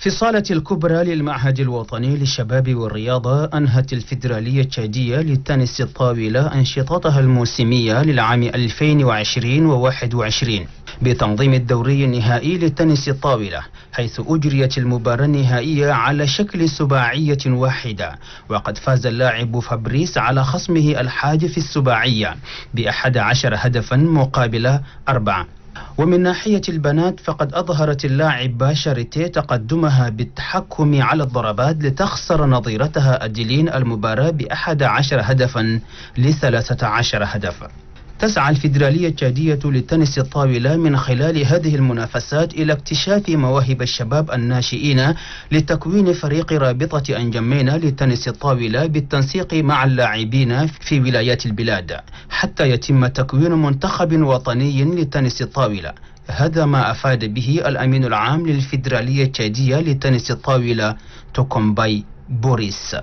في الصالة الكبرى للمعهد الوطني للشباب والرياضة أنهت الفيدرالية التشادية للتنس الطاولة أنشطتها الموسمية للعام 2020 و21 بتنظيم الدوري النهائي للتنس الطاولة حيث أجريت المباراة النهائية على شكل سباعية واحدة وقد فاز اللاعب فابريس على خصمه الحاج في السباعية بأحد عشر هدفا مقابل أربعة. ومن ناحية البنات فقد أظهرت اللاعبة شاريتي تقدمها بالتحكم على الضربات لتخسر نظيرتها أديلين المباراة بأحد عشر هدفا لثلاثة عشر هدفا. تسعى الفيدرالية التشادية للتنس الطاولة من خلال هذه المنافسات إلى اكتشاف مواهب الشباب الناشئين لتكوين فريق رابطة أنجمينا للتنس الطاولة بالتنسيق مع اللاعبين في ولايات البلاد حتى يتم تكوين منتخب وطني للتنس الطاولة. هذا ما أفاد به الأمين العام للفيدرالية التشادية للتنس الطاولة توكومباي بوريس.